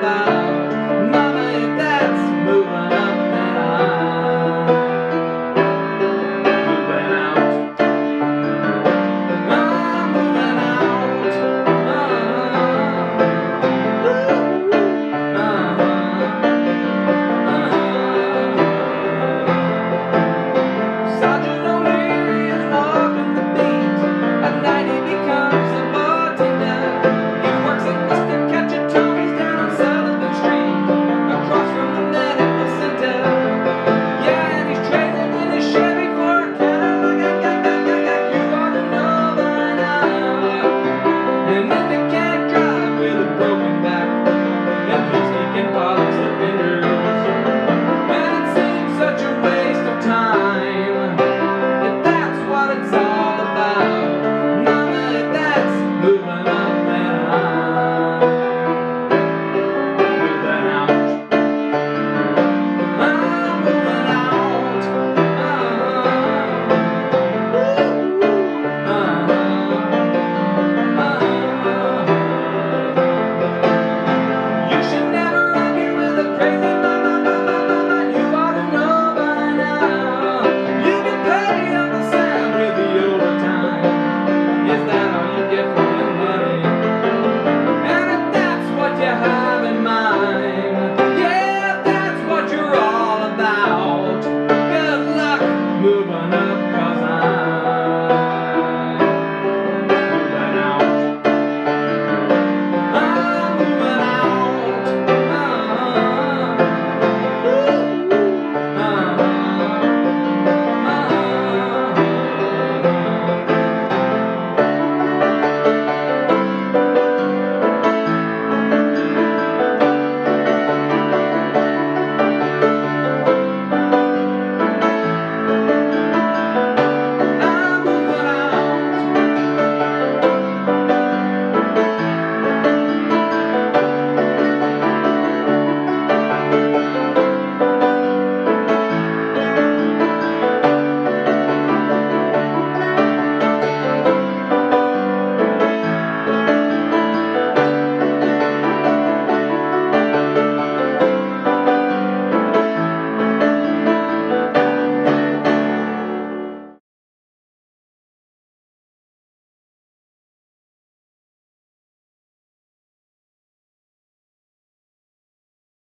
about